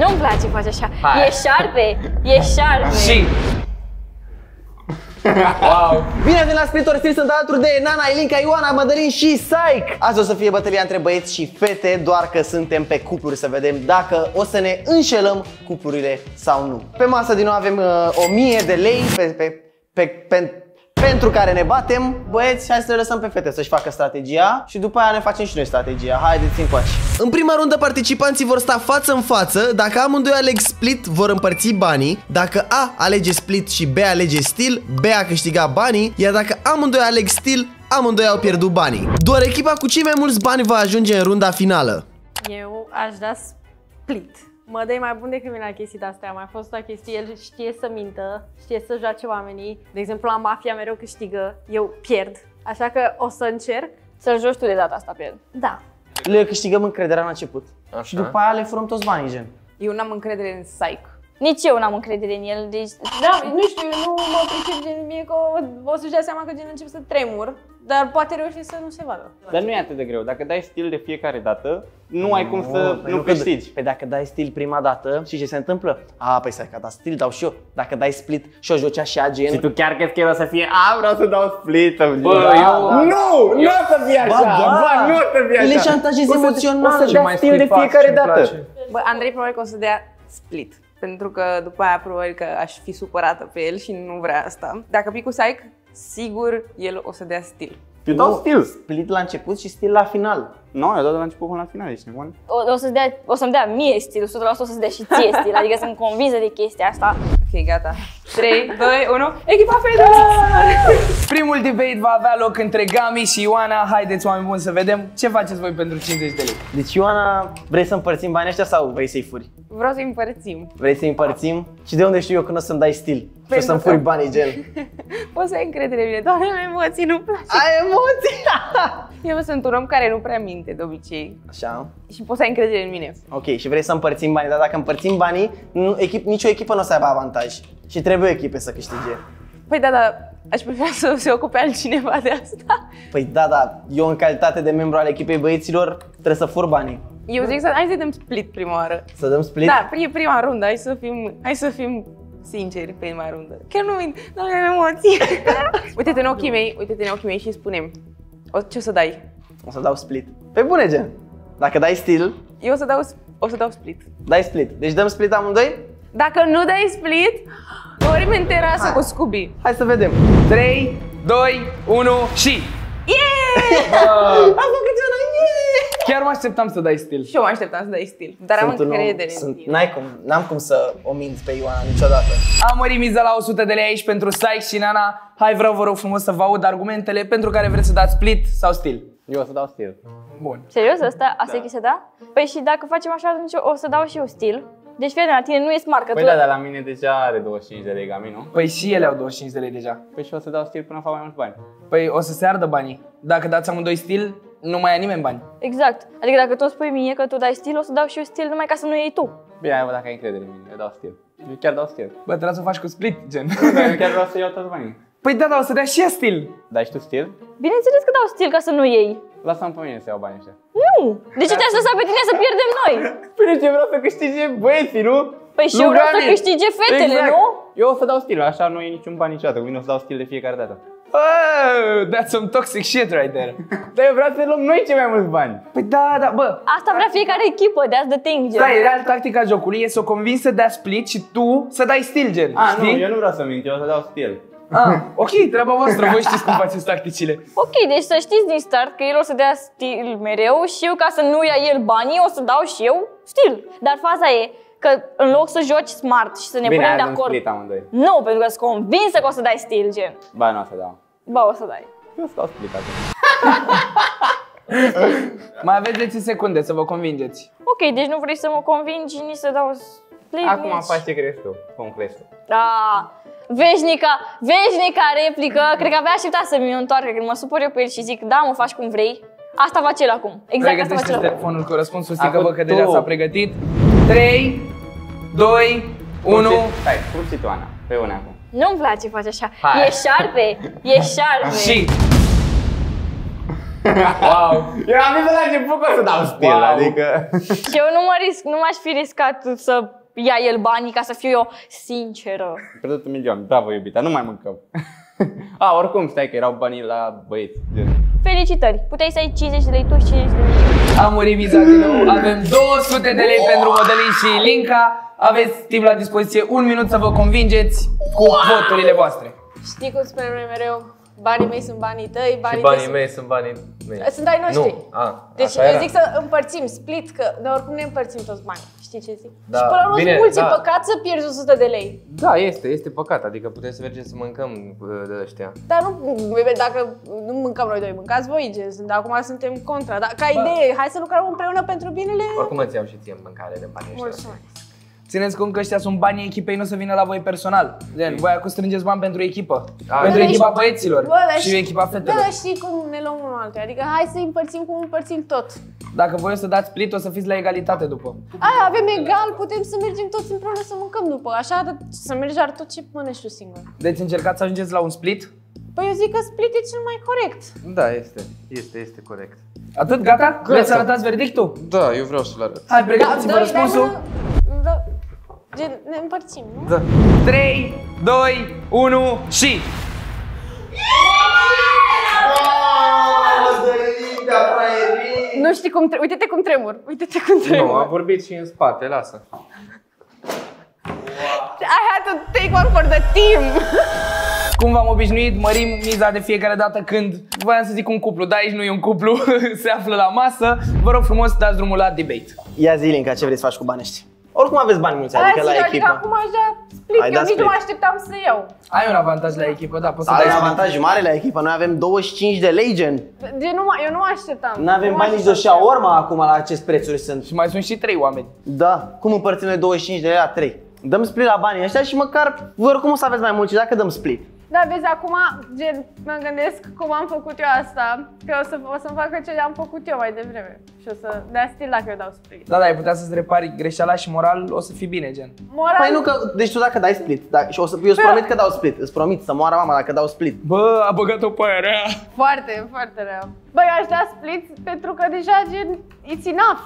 Nu-mi place faci așa. Hai. E șarpe, e șarpe. Și... wow! Bine ați venit la Split or Steel, sunt alături de Nana, Elinca, Ioana, Mădălin și Saic. Azi o să fie bătălia între băieți și fete, doar că suntem pe cupluri să vedem dacă o să ne înșelăm cuplurile sau nu. Pe masă din nou avem uh, 1000 de lei pe, pe, pe, pe, pentru care ne batem. Băieți, hai să le lăsăm pe fete să-și facă strategia și după aia ne facem și noi strategia. Haideți încoace. În prima rundă participanții vor sta față în față. Dacă amândoi aleg split, vor împărți banii. Dacă A alege split și B alege stil, B a câștigat banii, iar dacă amândoi aleg stil, amândoi au pierdut banii. Doar echipa cu cei mai mulți bani va ajunge în runda finală. Eu aș da split. Mă dă mai bun decât mine la chestii de-astea. A mai fost o chestie, el știe să mintă, știe să joace oamenii. De exemplu, la mafia mereu câștigă, eu pierd. Așa că o să încerc. Să-l joci tu de data asta pe el. Da. Le câștigăm încrederea în început. Așa. Și după aia le furăm toți banii, gen. Eu n-am încredere în psych. Nici eu n-am încredere în el, deci... Da, nu știu, eu nu mă pricep gen mie că o să-și dea seama că gen încep să tremur. Dar poate reuși să nu se vadă. Dar nu e atât de greu. Dacă dai stil de fiecare dată, nu ai cum să păi nu că- câștigi. Păi dacă dai stil prima dată, și ce se întâmplă? A, păi să că da stil dau și eu. Dacă dai split și o joci așa, gen... Și tu chiar crezi că el o să fie, a, vreau să dau split. Bă, Da. eu- Nu! Nu o să fie așa! Bă, nu o să fie așa! Le șantajezi O să- emoțional. O să dea stil de fiecare dată. Bă, Andrei probabil că o să dea split. Pentru că după aia probabil că aș fi supărată pe el și nu vrea asta. Dacă pic cu psych, sigur el o să dea stil. Eu dau stil. Split la început și stil la final. Nu, eu dau de la început până la final, ești nebun? O, o, să dea, o să-mi dea mie stil, 100% o să-ți dea și ție stil, adică sunt convinsă de chestia asta. Ok, gata. 3, 2, 1, echipa fetelor! Primul debate va avea loc între Gami și Ioana. Haideți, oameni buni, să vedem ce faceți voi pentru 50 de lei. Deci, Ioana, vrei să împărțim banii ăștia sau vrei să-i furi? Vreau să-i împărțim. Vrei să-i împărțim? Și de unde știu eu când o să-mi dai stil? Și o Pentru să-mi că- furi banii, gen. Poți să ai încredere în mine, doar am emoții, nu-mi place. Ai emoții! Eu sunt un om care nu prea minte de obicei Așa. și poți să ai încredere în mine. Ok, și vrei să împărțim banii, dar dacă împărțim banii, nu, echip, nicio echipă nu o să aibă avantaj. Și trebuie echipe să câștige. Păi da, da, aș prefera să se ocupe altcineva de asta. Păi da, da, eu în calitate de membru al echipei băieților trebuie să fur banii. Eu zic să hai să dăm split prima oară. Să dăm split? Da, pri- prima rundă, hai să fim, hai să fim sinceri prima rundă. Chiar nu, nu am emoții. uite-te în ochii mei, uite-te în ochii mei și spune o, ce o să dai? O să dau split. Pe bune, gen. Dacă dai stil, Eu o să dau, o să dau split. dai split. Deci dăm split amândoi? Dacă nu dai split, dorim în terasă Hai. cu Scooby. Hai să vedem. 3, 2, 1 și... Am făcut Ioana, yeah! Chiar mă așteptam să dai stil. Și eu mă așteptam să dai stil, dar am Sunt un om- încredere în sunt, tine. N-ai cum, n-am cum să o mint pe Ioana niciodată. Am mărit miza la 100 de lei aici pentru Saic și Nana. Hai, vreau, vă rog frumos să vă aud argumentele pentru care vreți să dați split sau stil. Eu o să dau stil. Bun. Serios, asta, asta e chestia ta? Păi și dacă facem așa, atunci o să dau și eu stil. Deci, fii atent, la tine nu e smart, că Păi tu... da, dar la mine deja are 25 de lei Gami, nu? Păi și ele au 25 de lei deja. Păi și o să dau stil până fac mai mulți bani. Păi o să se ardă banii. Dacă dați amândoi stil, nu mai ia nimeni bani. Exact. Adică dacă tu îmi spui mie că tu dai stil, o să dau și eu stil numai ca să nu iei tu. Bine, hai bă, dacă ai încredere în mine, eu dau stil. Eu chiar dau stil. Bă, trebuie să o faci cu split, gen. Dar eu chiar vreau să iau toți banii. Păi da, da, o să dea și ea stil. Dai și tu stil? Bineînțeles că dau stil ca să nu iei. Lasă-mă pe mine să iau banii ăștia. Nu! De ce te-ai lăsat pe tine să pierdem noi? Bine, ce vreau să câștige băieții, nu? Păi și Nu eu vreau să Gami. câștige fetele, exact. nu? Eu o să dau stil, așa nu e niciun bani niciodată. Cu mine o să dau stil de fiecare dată. Oh, that's some toxic shit right there. Dar eu vreau să luăm noi cei mai mulți bani. Păi da, da, bă. Asta vrea fiecare echipă, that's the thing, gen. Stai, real tactica jocului e să o convingi să dea split și tu să dai stil, gen. Ah, știi? nu, eu nu vreau să mint, eu o să dau stil. Ah, ok, treaba voastră, voi știți cum faceți tacticile. Ok, deci să știți din start că el o să dea stil mereu și eu ca să nu ia el banii o să dau și eu stil. Dar faza e că în loc să joci smart și să ne Bine, punem hai de dăm acord. split amândoi. Nu, pentru că sunt convinsă că o să dai stil, gen. Ba, nu o să dau. Ba, o să dai. Eu o să dau split atunci. Mai aveți 10 secunde să vă convingeți. Ok, deci nu vrei să mă convingi nici să dau split, Acum nici... faci ce crezi tu, cum crezi tu. Da, veșnica, veșnica replică, cred că abia aștepta să mi-o întoarcă când mă supăr eu pe el și zic, da, mă faci cum vrei. Asta face el acum. Exact asta face Pregătește el acum. telefonul cu răspunsul, știi că Acum văd că tu. deja s-a pregătit. 3, 2, 1. Stai, cum și tu, Ana? Pe une acum. Nu-mi place face așa. Hai. E șarpe, e șarpe. Și Wow! Eu am zis la început că o să dau stil, Wow. adică... Și eu nu, mă risc, nu m-aș fi riscat să ia el banii ca să fiu eu sinceră. Pierdut un milion, bravo iubita, nu mai mâncăm. A, oricum, stai că erau banii la băieți, gen. Felicitări! Puteai să ai 50 de lei tu și 50 de lei. Am murit miza din nou. Avem 200 de lei pentru Mădălin și Linca. Aveți timp la dispoziție un minut să vă convingeți cu voturile voastre. Știi cum spunem noi mereu? Banii mei sunt banii tăi, banii, Și banii tăi mei sunt banii mei. sunt... Sunt ai noștri. Nu, a, Deci așa eu era. zic să împărțim, split, că de oricum ne împărțim toți banii. Știi ce zic? Da, Și până la urmă bine, sunt mulți, da. e păcat să pierzi 100 de lei. Da, este, este păcat, adică putem să mergem să mâncăm uh, de ăștia. Dar nu, bebe, dacă nu mâncăm noi doi, mâncați voi, gen, sunt- acum suntem contra. Dar ca idee, hai să lucrăm împreună pentru binele. Oricum îți iau și ție mâncare de banii ăștia. Mulțumesc. Țineți cont că ăștia sunt banii echipei, nu o să vină la voi personal. Gen, voi acum strângeți bani pentru echipă. Da, pentru da, echipa și- băieților Bă, dar și echipa Da, fetelor. dar știi cum ne luăm unul altul. Adică hai să împărțim cum împărțim tot. Dacă voi o să dați split, o să fiți la egalitate după. Aia, avem egal, putem să mergem toți împreună să mâncăm după. Așa, dar să mergi doar tot ce mănânci tu singur. Deci încercați să ajungeți la un split? Păi eu zic că split e cel mai corect. Da, este, este, este corect. Atât? Gata? Vreți să arătați verdictul? Da, eu vreau să-l arăt. Hai, pregătiți-vă dă-i- răspunsul. Dai mână- dă- Gen, ne împărțim, nu? Da. 3, 2, 1 și... Nu știi cum, tre- uite-te cum tremur, uite-te cum Nu, tremur. a vorbit și în spate, lasă. I had to take one for the team. Cum v-am obișnuit, mărim miza de fiecare dată când voiam să zic un cuplu, dar aici nu e un cuplu, se află la masă. Vă rog frumos să dați drumul la debate. Ia zi, Linca, ce vrei să faci cu banii ăștia? Oricum aveți bani mulți, Aia adică la zic, adică echipă. acum aș da split, Ai eu dat nici nu split. mă așteptam să iau. Ai un avantaj la echipă, da, poți să Ai dai un split. avantaj mare la echipă, noi avem 25 de lei, gen. Gen, nu, mă- eu nu mă așteptam. Nu avem mă bani nici de o așteptam să iau. shawarma acum la acest prețuri sunt. Și mai sunt și trei oameni. Da, cum împărțim noi 25 de lei la 3? Dăm split la banii ăștia și măcar, voi oricum o să aveți mai mulți dacă dăm split. Da, vezi, acum, gen, mă gândesc cum am făcut eu asta, că o, să, o să-mi facă ce am făcut eu mai devreme. Și o să dea stil dacă eu dau split. Da, da, ai putea să-ți repari greșeala și moral o să fii bine, gen. Moral, Păi nu că, deci tu dacă dai split, da, și o să, eu îți promit că dau split, îți promit să moară mama dacă dau split. Bă, a băgat-o pe aia rea. Foarte, foarte rău. Băi, aș da split pentru că deja, gen, it's enough.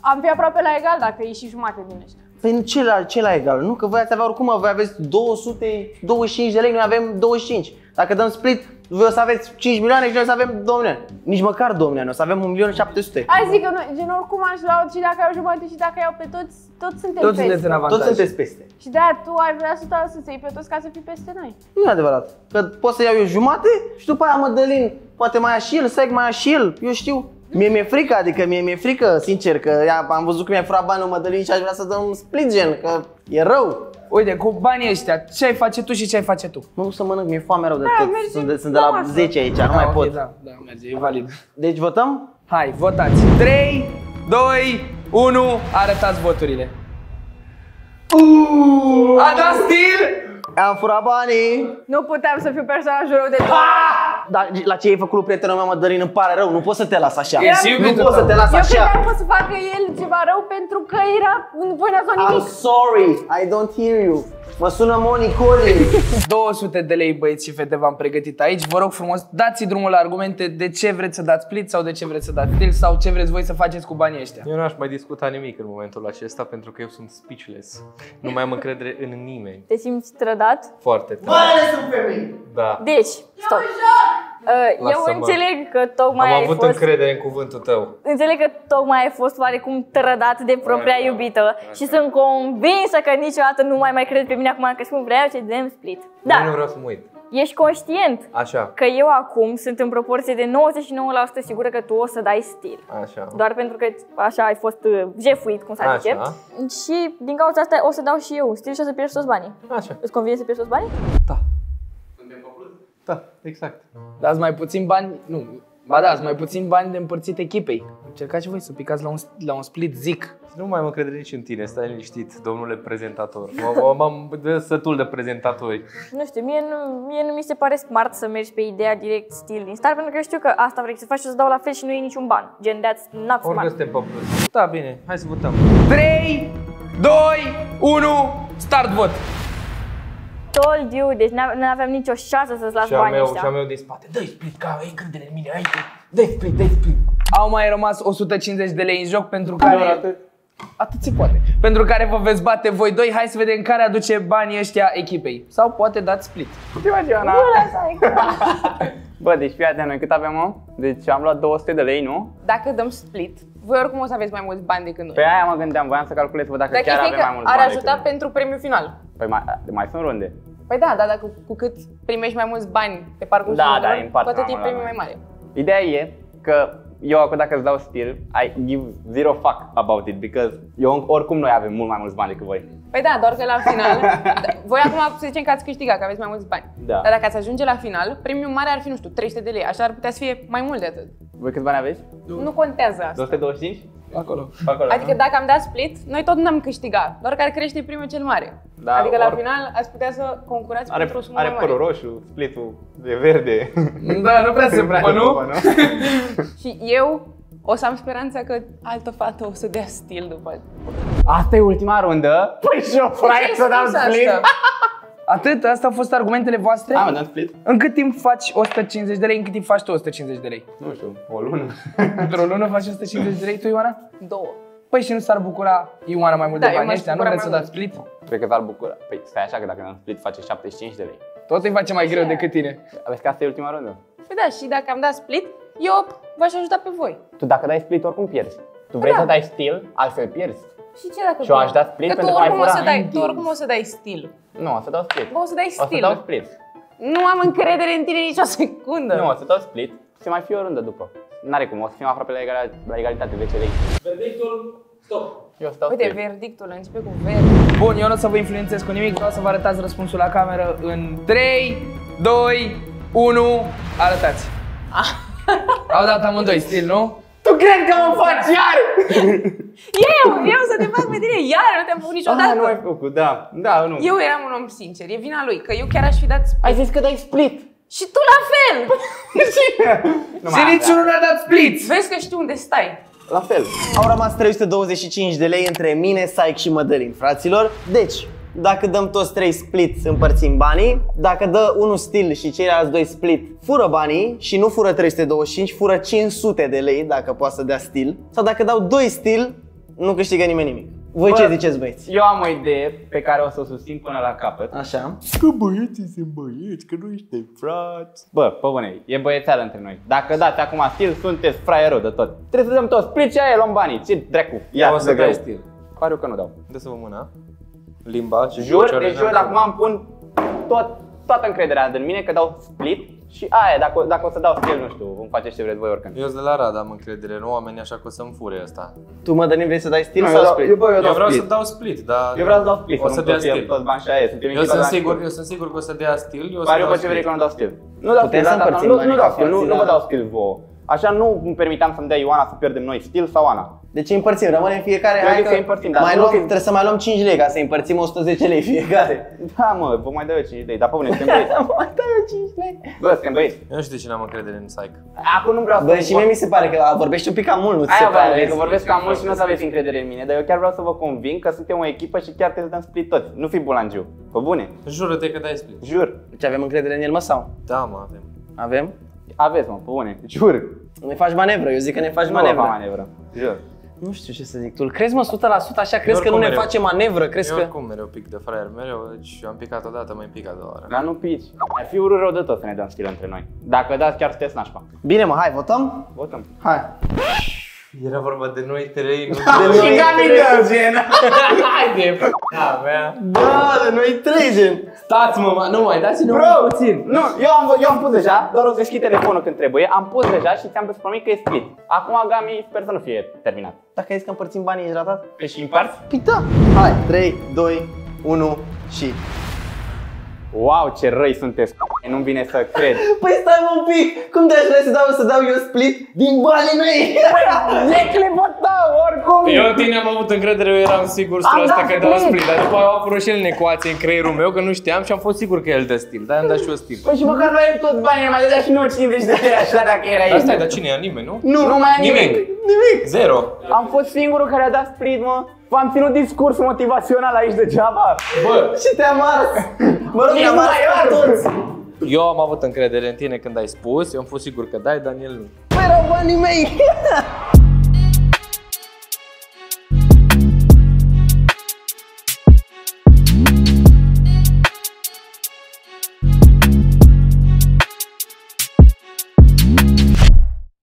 Am fi aproape la egal dacă e și jumate din ăștia. Păi nu, ce la, ce la egal? Nu, că voi ați avea oricum, voi aveți 225 de lei, noi avem 25. Dacă dăm split, voi o să aveți 5 milioane și noi o să avem 2 milioane. Nici măcar 2 milioane, o să avem 1 milion 700. Hai zic că noi, gen, oricum aș lua și dacă iau jumate și dacă iau pe toți, toți suntem Toți peste. sunteți în avantaj. Toți sunteți peste. Și de-aia tu ai vrea 100% să iei pe toți ca să fii peste noi. Nu e adevărat. Că pot să iau eu jumate și după aia Mădălin poate mai ia și el, Sec mai ia și el, eu știu. Mie mi-e frică, adică mie mi-e frică, sincer, că ia, am văzut cum i-a furat banii lui Mădălin și aș vrea să dăm split gen, că e rău. Uite, cu banii ăștia, ce ai face tu și ce ai face tu? Nu să mănânc, mi-e foame rău de Da, tot. mergem Sunt de, sunt de la la masă. 10 aici, nu Ah, mai ok, pot. Da, da, merge, e valid. Deci votăm? Hai, votați. 3, 2, 1, arătați voturile. Uh, a dat stil? Am furat banii. Nu puteam să fiu personajul rău de tot. Dar la ce ai făcut lui prietenul meu, Mădălin, îmi pare rău, nu pot să te las așa. E și nu iubitul pot să tău. te las Eu așa. credeam că o să facă el ceva rău pentru că era în voi n-ați luat I'm nimic. sorry, I don't hear you. Mă sună Moni Collins. 200 de lei băieți și fete v-am pregătit aici. Vă rog frumos, dați drumul la argumente de ce vreți să dați split sau de ce vreți să dați stil sau ce vreți voi să faceți cu banii ăștia. Eu n-aș mai discuta nimic în momentul acesta pentru că eu sunt speechless. Nu mai am încredere în nimeni. Te simți trădat? Foarte tare. Mai ales în femei. Da. Deci, stop. Uh, eu Lasă-mă. înțeleg că tocmai Am ai avut fost... încredere în cuvântul tău. Înțeleg că tocmai ai fost oarecum trădat de propria iubită și sunt convinsă că niciodată nu mai mai crezi pe mine acum că spun vreau ce dăm split. Da. Da, Nu vreau să mă uit. ești conștient Așa. că eu acum sunt în proporție de 99% sigură că tu o să dai stil. Așa. Doar pentru că așa ai fost uh, jefuit, cum s-ar zice. Așa. Și din cauza asta o să dau și eu stil și o să pierzi toți banii. Așa. Îți convine să pierzi toți banii? Da. Da, exact. Dați mai puțin bani, nu, ba dați mai puțin bani de împărțit echipei. Încercați și voi să picați la un, la un split, zic. Nu mai am încredere nici în tine, stai liniștit, domnule prezentator. M- M-am de sătul de prezentatori. Nu știu, mie nu, mie nu mi se pare smart să mergi pe ideea direct stil din start, pentru că eu știu că asta vrei să faci și o să dau la fel și nu e niciun ban. Gen, that's not Orică smart. suntem pe plus. Da, bine, hai să votăm. 3, 2, 1, start vot! Told you, deci n-aveam nicio șansă să-ți las Și a banii meu, ăștia. și a meu din spate. Dă-i split, ca ai încredere în mine, hai Dai split, dai split. Au mai rămas 150 de lei în joc pentru care... Atât se poate. Pentru care vă veți bate voi doi. Hai să vedem care aduce banii ăștia echipei. Sau poate dați split. Ce faci, Ioana? Bă, deci fii atent, noi cât avem, mă? Deci am luat 200 de lei, nu? Dacă dăm split, voi oricum o să aveți mai mulți bani decât noi. Pe aia mă gândeam, voiam să calculez, bă, dacă Dar chiar chestia e avem mai că mulți ar bani ajuta decât noi. pentru premiul final. Păi mai, mai sunt runde. Păi da, dar dacă cu cât primești mai mulți bani pe parcursul Da, rundelor, da, împart cu atât mai e mult premiul la mai mare. Ideea e că eu acum dacă îți dau stil, I give zero fuck about it, because eu oricum noi avem mult mai mulți bani decât voi. Păi da, doar că la final, da, voi acum să zicem că ați câștigat, că aveți mai mulți bani. Da. Dar dacă ați ajunge la final, premiul mare ar fi, nu știu, 300 de lei, așa ar putea să fie mai mult de atât. Voi câți bani aveți? Nu contează asta. 225? Acolo. Acolo. Adică dacă am dat split, noi tot n-am câștigat, doar că ar crește primul cel mare. Da, adică la or- final ați putea să concurați Are, pentru o sumă are mai mare. părul roșu, splitul e verde. Da, nu prea se pupă, nu? Și eu o să am speranța că altă fată o să dea stil după. Asta e ultima rundă? Păi și eu, frate, să dau spus split? Asta? Atât? Astea au fost argumentele voastre? Am dat split? În cât timp faci 150 de lei? În cât timp faci tu 150 de lei? Nu știu, o lună. Într-o lună faci 150 de lei tu, Ioana? Două. Păi și nu s-ar bucura Ioana mai mult Da, de eu bani m-aș ăștia? Nu bucura vreți să mai dați split? Cred că s-ar bucura. Păi stai așa că dacă dăm split face 75 de lei. Tot îi face mai greu decât tine. Vezi că asta e ultima rundă. Păi da, și dacă am dat split, eu v-aș ajuta pe voi. Tu dacă dai split oricum pierzi. Tu vrei Da. să dai stil, altfel pierzi. Și ce dacă Și eu tu- aș da split că tu pentru că mai oricum o să fura. dai, tu oricum o să dai stil. Nu, o să dau split. Bă, o să dai O să stil. dau split. Nu am încredere în tine nici o secundă. Nu, o să dau split. Se mai fie o rundă după. N-are cum, o să fim aproape la, egal, la egalitate 10 lei. Verdictul, stop. Eu stau Uite, split. verdictul începe cu verde. Bun, eu nu o să vă influențez cu nimic, vreau să vă arătați răspunsul la cameră în 3, 2, 1, arătați. Au dat amândoi stil, nu? Tu cred că mă faci iar? Eu, eu să te fac pe tine, iar nu te-am făcut niciodată. Ah, nu ai făcut, da. Da, nu. Eu eram un om sincer, e vina lui, că eu chiar aș fi dat split. Ai zis că dai split. Și tu la fel! Nu Și mai niciunul n-a dat split! Vezi că știu unde stai. La fel. Au rămas 325 de lei între mine, Saic și Mădălin, fraților. Deci, dacă dăm toți trei split, împărțim banii. Dacă dă unul stil și ceilalți doi split, fură banii și nu fură 325, fură 500 de lei dacă poate să dea stil. Sau dacă dau doi stil, nu câștigă nimeni nimic. Voi Bă. ce ziceți, băieți? Eu am o idee pe care o să o susțin până la capăt. Așa. Că băieții sunt băieți, că nu ești frați. Bă, pe bune, e băiețeală între noi. Dacă dați acum stil, sunteți fraierul de tot. Trebuie să dăm toți split și aia luăm banii. Ce dracu? Ia o de să greu. dai stil. Pariu că nu dau. Dă să vă mâna. Limba și Jur, picioarele deci eu în acum îmi pun tot, toată încrederea în mine că dau split și aia, dacă, dacă o să dau stil, nu știu, îmi faceți ce vreți voi oricând. Eu sunt de la Rad, am încredere în oameni, așa că o să-mi fure asta. Tu, Mădălin, vrei să dai stil Nu, sau eu, dau, split? eu, bă, eu, Eu dau vreau split. să dau split, dar... Eu vreau să dau split, O să nu dea tot fie stil. toți bani și aia, suntem Eu echipa sunt de sigur, stil. eu sunt sigur că o să dea stil, eu o să Pariu dau pe ce vrei că split. nu dau stil. Nu dau Putem stil, să da, da, împărțim nu, banii nu dau ca stil, nu, frații, nu vă da. dau stil vouă. Așa nu îmi permiteam să-mi dea Ioana să pierdem noi stil sau Ana. Deci împărțim, rămânem fiecare. Trebuie hai că să împărțim, dar mai nu luăm, fi- trebuie să mai luăm 5 lei ca să împărțim 110 lei fiecare. Da, mă, vă mai dau eu 5 lei, dar pe bune, suntem băieți. Mai dai eu 5 lei. Bă, suntem băieți. Eu nu știu de ce n-am încredere în Psych. Acum nu vreau să Bă, vă și mie mi se pare că vorbești un pic cam mult, nu ți se Aia pare? vreau, că vorbesc cam mult și nu o să aveți încredere în mine, dar eu chiar vreau să vă conving că suntem o echipă și chiar trebuie să dăm split toți. Nu fi bulangiu. Pe bune, Jură-te că dai split. jur. Deci avem încredere în el, mă, sau? Da, mă, avem. Avem? Aveți, mă, pe bune, jur. Ne faci manevră, eu zic că ne faci Nu vă manevră. fac manevră. Jur. Nu știu ce să zic. Tu îl crezi, mă, 100% așa? Crezi că nu oricum ne mereu. face manevră? Crezi Eu că... oricum mereu pic de fraier, mereu, deci eu am picat odată, mai picat a doua oară. Dar nu pici. Ar fi urât rău de tot să ne dăm stil între noi. Dacă dați, chiar sunteți nașpa. Bine, mă, hai, votăm? Votăm. Hai. Era vorba de noi trei, nu De noi trei. Haide! da, mea. Da, de noi trei, gen. Stați mă, mă, nu mai dați-ne un Bro, puțin. Nu, eu am, eu am pus deja, doar o să deschid telefonul când trebuie. Am pus deja și ți-am promit că e split. Acum Gami sper să nu fie terminat. Dacă ai zis că împărțim banii, ești ratat? Păi și împarți? Păi da. Hai, 3, 2, 1 și... Wow, ce răi sunteți, nu-mi vine să cred. Păi stai mă un pic, cum de-aș vrea să dau, să dau eu split din banii mei? Zecle, bă, da, oricum! Eu în tine am avut încredere, eu eram sigur Am asta dat că dau split. split, dar după aia au apărut și el în ecuație în creierul meu, că nu știam și am fost sigur că el dă stil, dar am dat și eu stil. Păi și măcar noi avem toți banii, mai dădea și noi 50 de lei așa dacă era Dar aici. stai, dar cine e? Nimeni, nu? Nu, nu mai e Nimic. nimic. Nimic. Zero. Am fost singurul care a dat split, mă. V-am ținut discurs motivațional aici degeaba. Bă, Și te-am ars! Mă rog, Nici i-am nu ars mai pe ars. toți! eu am avut încredere în tine când ai spus, eu am fost sigur că dai, Daniel nu. Păi erau banii mei!